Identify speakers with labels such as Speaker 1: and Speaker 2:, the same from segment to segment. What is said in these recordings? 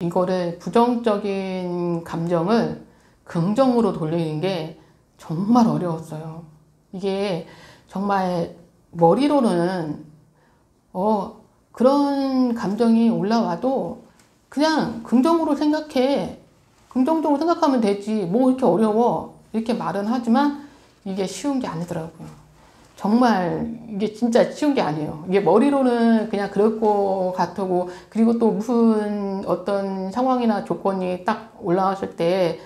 Speaker 1: 이거를 부정적인 감정을 긍정으로 돌리는 게 정말 어려웠어요. 이게 정말 머리로는 어 그런 감정이 올라와도 그냥 긍정으로 생각해. 긍정적으로 생각하면 되지. 뭐 이렇게 어려워. 이렇게 말은 하지만 이게 쉬운 게 아니더라고요. 정말 이게 진짜 쉬운 게 아니에요. 이게 머리로는 그냥 그럴 것 같고 그리고 또 무슨 어떤 상황이나 조건이 딱 올라왔을 때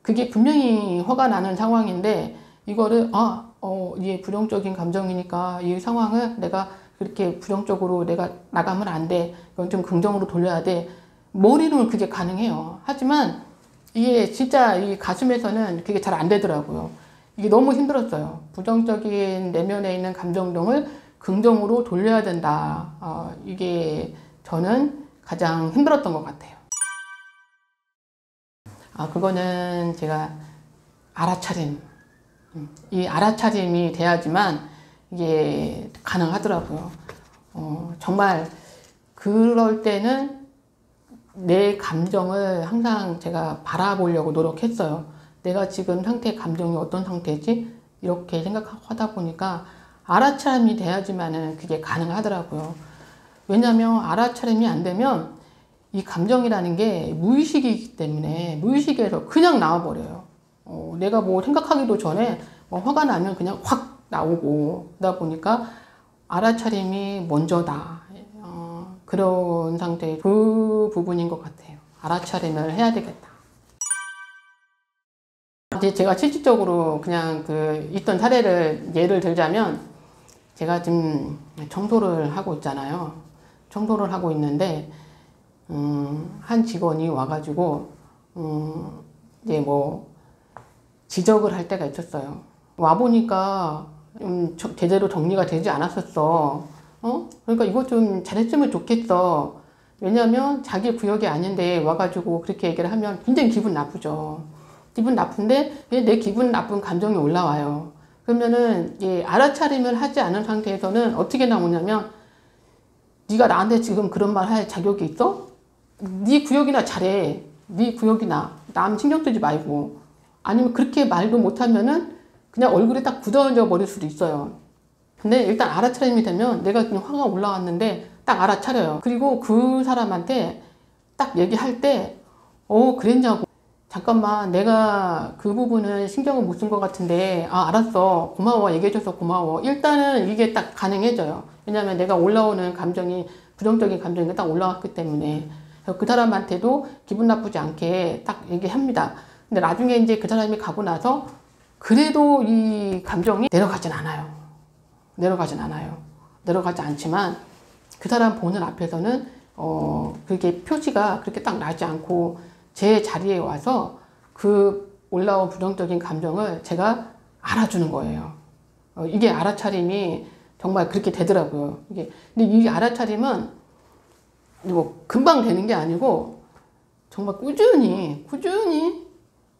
Speaker 1: 그게 분명히 화가 나는 상황인데 이거를 아, 어, 이게 부정적인 감정이니까 이 상황을 내가 그렇게 부정적으로 내가 나가면 안 돼. 이건 좀 긍정으로 돌려야 돼. 머리로는 그게 가능해요. 하지만 이게 진짜 이 가슴에서는 그게 잘 안 되더라고요. 이게 너무 힘들었어요. 부정적인 내면에 있는 감정동을 긍정으로 돌려야 된다. 어, 이게 저는 가장 힘들었던 것 같아요. 아, 그거는 제가 알아차림. 음, 이 알아차림이 돼야지만 이게 가능하더라고요. 어, 정말 그럴 때는 내 감정을 항상 제가 바라보려고 노력했어요. 내가 지금 상태 감정이 어떤 상태지? 이렇게 생각하다 보니까 알아차림이 돼야지만은 그게 가능하더라고요. 왜냐하면 알아차림이 안 되면 이 감정이라는 게 무의식이기 때문에 무의식에서 그냥 나와버려요. 어, 내가 뭐 생각하기도 전에 뭐 화가 나면 그냥 확 나오고 그러다 보니까 알아차림이 먼저다. 어, 그런 상태 그 부분인 것 같아요. 알아차림을 해야 되겠다. 이제 제가 실질적으로 그냥 그 있던 사례를 예를 들자면 제가 지금 청소를 하고 있잖아요. 청소를 하고 있는데 음, 한 직원이 와가지고 음, 이제 뭐 지적을 할 때가 있었어요. 와 보니까 음, 제대로 정리가 되지 않았었어. 어? 그러니까 이거 좀 잘했으면 좋겠어. 왜냐면 자기 구역이 아닌데 와가지고 그렇게 얘기를 하면 굉장히 기분 나쁘죠. 기분 나쁜데 내 기분 나쁜 감정이 올라와요. 그러면은 예, 알아차림을 하지 않은 상태에서는 어떻게 나오냐면 네가 나한테 지금 그런 말 할 자격이 있어? 네 구역이나 잘해. 네 구역이나 남 신경 쓰지 말고 아니면 그렇게 말도 못하면은 그냥 얼굴에 딱 굳어져 버릴 수도 있어요. 근데 일단 알아차림이 되면 내가 그냥 화가 올라왔는데 딱 알아차려요. 그리고 그 사람한테 딱 얘기할 때, 어, 그랬냐고. 잠깐만, 내가 그 부분은 신경을 못 쓴 것 같은데, 아, 알았어. 고마워. 얘기해줘서 고마워. 일단은 이게 딱 가능해져요. 왜냐면 내가 올라오는 감정이, 부정적인 감정이 딱 올라왔기 때문에. 그 사람한테도 기분 나쁘지 않게 딱 얘기합니다. 근데 나중에 이제 그 사람이 가고 나서 그래도 이 감정이 내려가진 않아요. 내려가진 않아요. 내려가지 않지만 그 사람 보는 앞에서는 어 그게 표시가 그렇게 딱 나지 않고 제 자리에 와서 그 올라온 부정적인 감정을 제가 알아주는 거예요. 어, 이게 알아차림이 정말 그렇게 되더라고요. 이게 근데 이 알아차림은 뭐 금방 되는 게 아니고 정말 꾸준히 꾸준히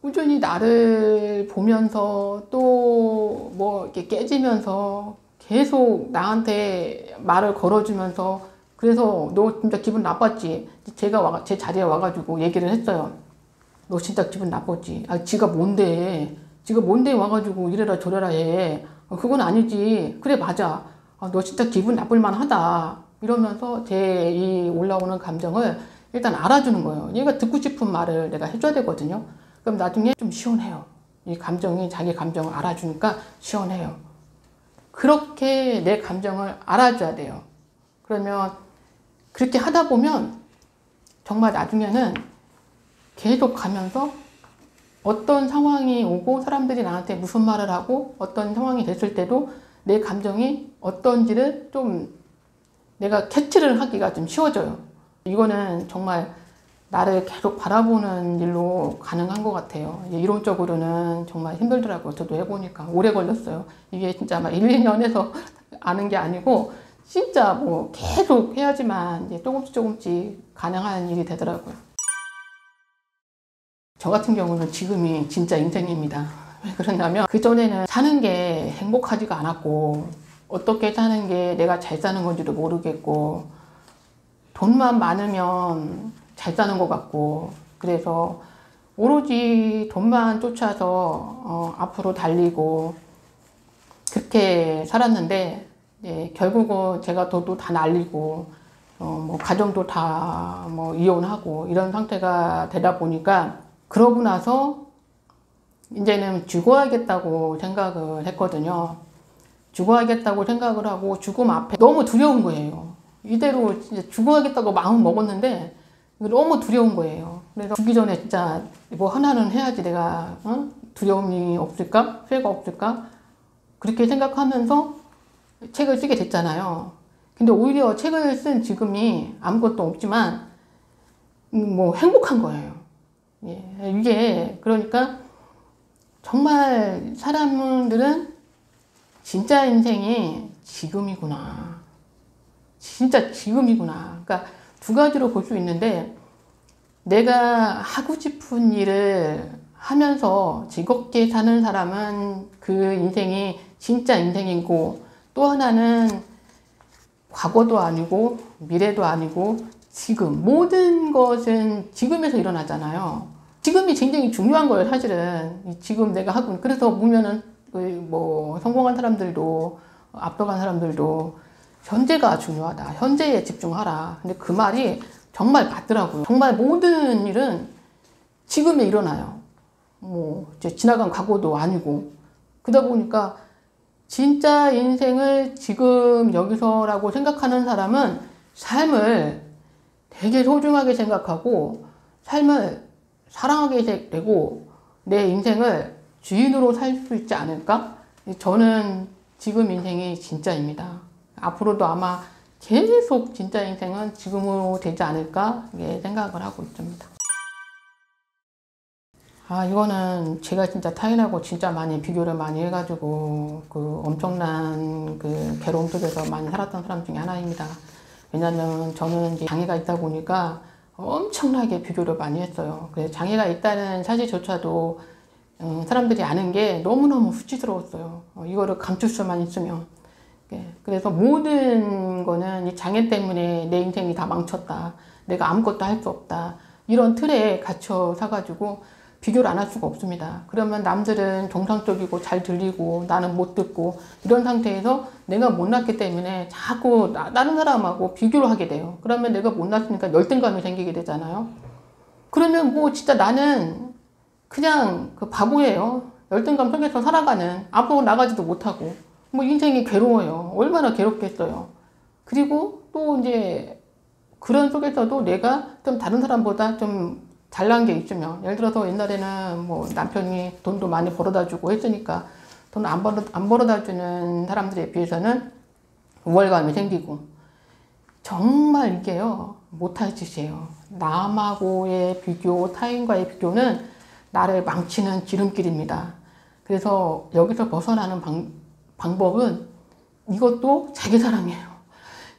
Speaker 1: 꾸준히 나를 보면서 또 뭐 이렇게 깨지면서 계속 나한테 말을 걸어주면서 그래서 너 진짜 기분 나빴지? 제가 와, 제 자리에 와가지고 얘기를 했어요. 너 진짜 기분 나빴지? 아, 지가 뭔데? 지가 뭔데 와가지고 이래라 저래라 해. 어, 그건 아니지. 그래, 맞아. 아, 너 진짜 기분 나쁠만 하다. 이러면서 제 이 올라오는 감정을 일단 알아주는 거예요. 얘가 듣고 싶은 말을 내가 해줘야 되거든요. 그럼 나중에 좀 시원해요. 이 감정이 자기 감정을 알아주니까 시원해요. 그렇게 내 감정을 알아줘야 돼요. 그러면 그렇게 하다 보면 정말 나중에는 계속 가면서 어떤 상황이 오고 사람들이 나한테 무슨 말을 하고 어떤 상황이 됐을 때도 내 감정이 어떤지를 좀 내가 캐치를 하기가 좀 쉬워져요. 이거는 정말 나를 계속 바라보는 일로 가능한 것 같아요. 이론적으로는 정말 힘들더라고요. 저도 해보니까. 오래 걸렸어요. 이게 진짜 막 1, 2년 해서 아는 게 아니고, 진짜 뭐 계속 해야지만 이제 조금씩 조금씩 가능한 일이 되더라고요. 저 같은 경우는 지금이 진짜 인생입니다. 왜 그러냐면, 그전에는 사는 게 행복하지가 않았고, 어떻게 사는 게 내가 잘 사는 건지도 모르겠고, 돈만 많으면 잘 사는 것 같고 그래서 오로지 돈만 쫓아서 어, 앞으로 달리고 그렇게 살았는데 예, 결국은 제가 돈도 다 날리고 어, 뭐 가정도 다 뭐 이혼하고 이런 상태가 되다 보니까 그러고 나서 이제는 죽어야겠다고 생각을 했거든요. 죽어야겠다고 생각을 하고 죽음 앞에 너무 두려운 거예요. 이대로 죽어야겠다고 마음 먹었는데 너무 두려운 거예요. 그래서 죽기 전에 진짜 뭐 하나는 해야지 내가 어? 두려움이 없을까? 피해가 없을까? 그렇게 생각하면서 책을 쓰게 됐잖아요. 근데 오히려 책을 쓴 지금이 아무것도 없지만 음, 뭐 행복한 거예요. 예, 이게 그러니까 정말 사람들은 진짜 인생이 지금이구나. 진짜 지금이구나. 그러니까 두 가지로 볼 수 있는데 내가 하고 싶은 일을 하면서 즐겁게 사는 사람은 그 인생이 진짜 인생이고 또 하나는 과거도 아니고 미래도 아니고 지금 모든 것은 지금에서 일어나잖아요. 지금이 굉장히 중요한 거예요, 사실은. 지금 내가 하고 그래서 보면은 뭐 성공한 사람들도 앞서간 사람들도 현재가 중요하다. 현재에 집중하라. 근데 그 말이 정말 맞더라고요. 정말 모든 일은 지금에 일어나요. 뭐 지나간 과거도 아니고 그러다 보니까 진짜 인생을 지금 여기서라고 생각하는 사람은 삶을 되게 소중하게 생각하고 삶을 사랑하게 되고 내 인생을 주인으로 살 수 있지 않을까? 저는 지금 인생이 진짜입니다. 앞으로도 아마 계속 진짜 인생은 지금으로 되지 않을까 생각을 하고 있습니다. 아 이거는 제가 진짜 타인하고 진짜 많이 비교를 많이 해가지고 그 엄청난 그 괴로움 속에서 많이 살았던 사람 중에 하나입니다. 왜냐면 저는 이제 장애가 있다 보니까 엄청나게 비교를 많이 했어요. 그래서 장애가 있다는 사실조차도 음, 사람들이 아는 게 너무너무 수치스러웠어요. 어, 이거를 감출 수만 있으면. 예, 그래서 모든 거는 이 장애 때문에 내 인생이 다 망쳤다. 내가 아무것도 할 수 없다. 이런 틀에 갇혀 사가지고 비교를 안 할 수가 없습니다. 그러면 남들은 정상적이고 잘 들리고 나는 못 듣고 이런 상태에서 내가 못났기 때문에 자꾸 나, 다른 사람하고 비교를 하게 돼요. 그러면 내가 못났으니까 열등감이 생기게 되잖아요. 그러면 뭐 진짜 나는 그냥 그 바보예요. 열등감 속에서 살아가는 앞으로 나가지도 못하고 뭐 인생이 괴로워요. 얼마나 괴롭겠어요. 그리고 또 이제 그런 속에서도 내가 좀 다른 사람보다 좀 잘난 게 있으면 예를 들어서 옛날에는 뭐 남편이 돈도 많이 벌어다 주고 했으니까 돈 안 벌어 안 벌어다 주는 사람들에 비해서는 우월감이 생기고. 정말 이게요 못할 짓이에요. 남하고의 비교 타인과의 비교는 나를 망치는 지름길입니다. 그래서 여기서 벗어나는 방, 방법은 이것도 자기 사랑이에요.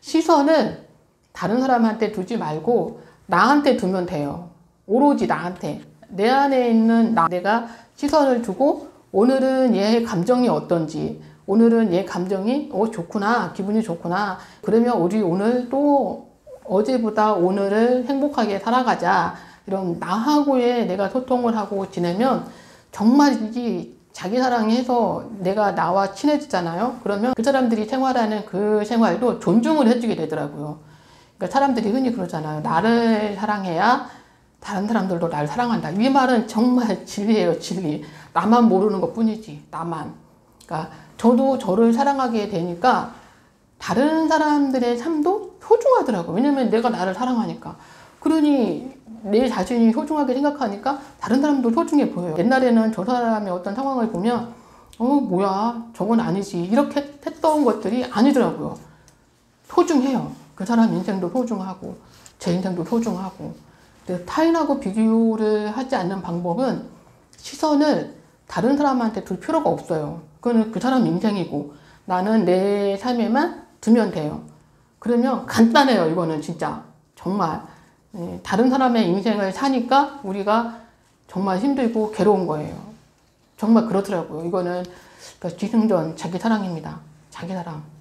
Speaker 1: 시선을 다른 사람한테 두지 말고 나한테 두면 돼요 오로지 나한테 내 안에 있는 나, 내가 시선을 두고 오늘은 얘의 감정이 어떤지 오늘은 얘 감정이 어 좋구나 기분이 좋구나. 그러면 우리 오늘 또 어제보다 오늘을 행복하게 살아가자. 이런 나하고의 내가 소통을 하고 지내면 정말이지 자기 사랑해서 내가 나와 친해지잖아요. 그러면 그 사람들이 생활하는 그 생활도 존중을 해주게 되더라고요. 그러니까 사람들이 흔히 그러잖아요. 나를 사랑해야 다른 사람들도 날 사랑한다. 이 말은 정말 진리예요, 진리. 나만 모르는 것 뿐이지, 나만. 그러니까 저도 저를 사랑하게 되니까 다른 사람들의 삶도 소중하더라고요. 왜냐면 내가 나를 사랑하니까. 그러니 내 자신이 소중하게 생각하니까 다른 사람도 소중해 보여요. 옛날에는 저 사람의 어떤 상황을 보면 어, 뭐야, 저건 아니지. 이렇게 했던 것들이 아니더라고요. 소중해요. 그 사람 인생도 소중하고, 제 인생도 소중하고. 타인하고 비교를 하지 않는 방법은 시선을 다른 사람한테 둘 필요가 없어요. 그거는 그 사람 인생이고 나는 내 삶에만 두면 돼요. 그러면 간단해요. 이거는 진짜 정말 네, 다른 사람의 인생을 사니까 우리가 정말 힘들고 괴로운 거예요. 정말 그렇더라고요. 이거는 그러니까 기승전 자기 사랑입니다. 자기 사랑.